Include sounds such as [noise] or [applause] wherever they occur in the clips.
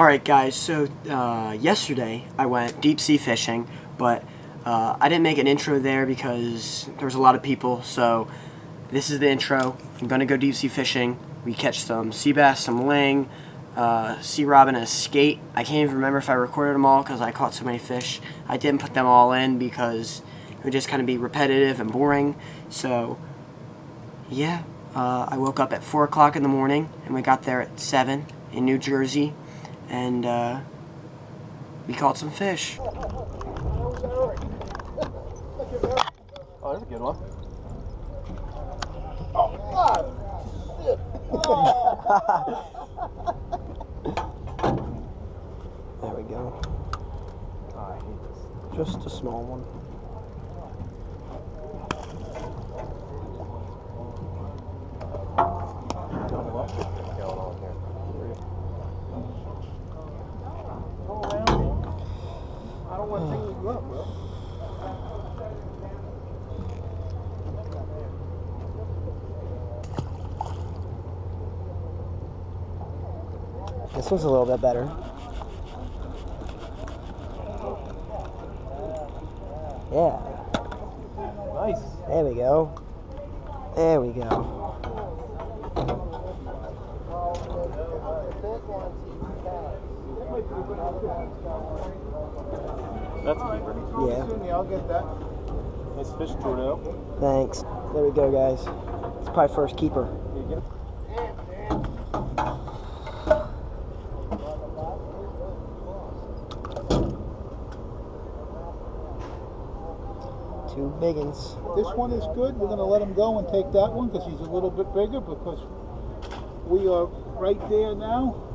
Alright guys, so uh, yesterday I went deep sea fishing, but uh, I didn't make an intro there because there was a lot of people, so this is the intro. I'm going to go deep sea fishing. We catch some sea bass, some ling, uh, sea robin, and a skate. I can't even remember if I recorded them all because I caught so many fish. I didn't put them all in because it would just kind of be repetitive and boring. So, yeah, uh, I woke up at 4 o'clock in the morning and we got there at 7 in New Jersey and uh, we caught some fish. [laughs] Oh, that's a good one. Oh, shit. [laughs] there we go. Oh, I hate this. Just a small one. I don't want to take you oh. up, bro. This one's a little bit better. Yeah, Nice. there we go. There we go. That's a keeper. Yeah. I'll get that. Nice fish, Trudeau. Thanks. There we go, guys. It's probably first keeper. Here you go. Two biggins. This one is good. We're going to let him go and take that one because he's a little bit bigger because we are right there now.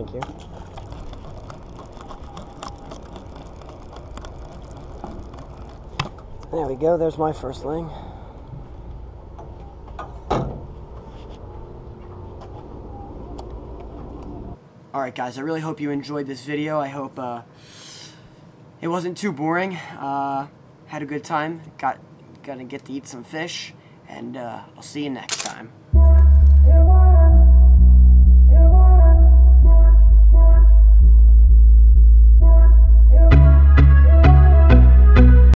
Thank you. There we go. There's my first ling. Alright guys, I really hope you enjoyed this video. I hope uh, it wasn't too boring. Uh, had a good time. Got, Gonna get to eat some fish. And uh, I'll see you next time.